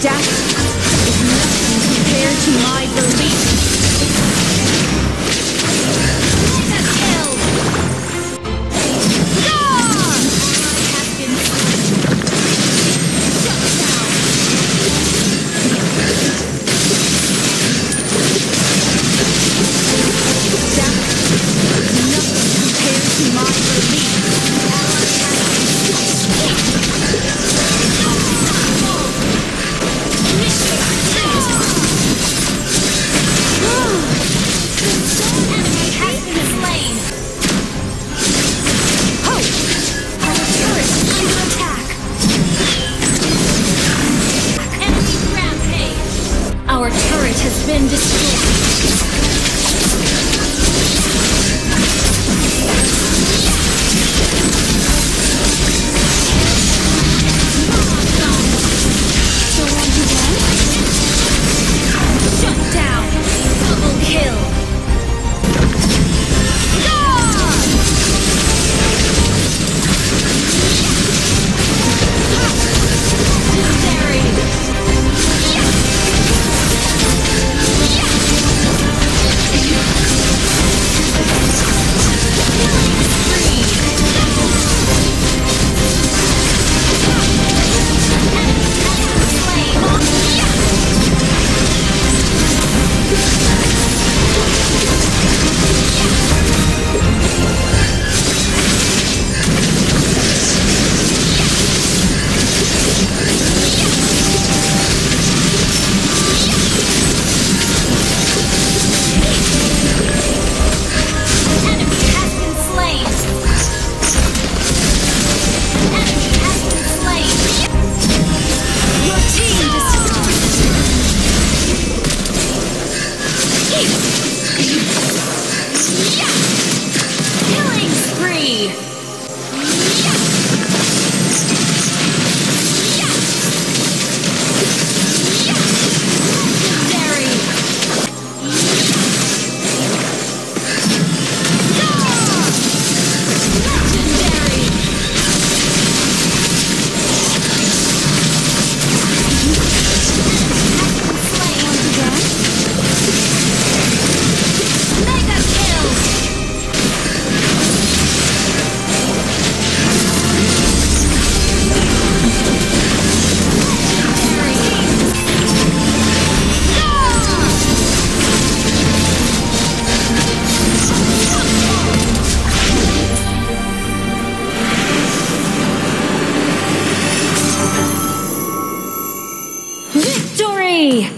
Death is nothing compared to my belief. Been destroyed. be Yay!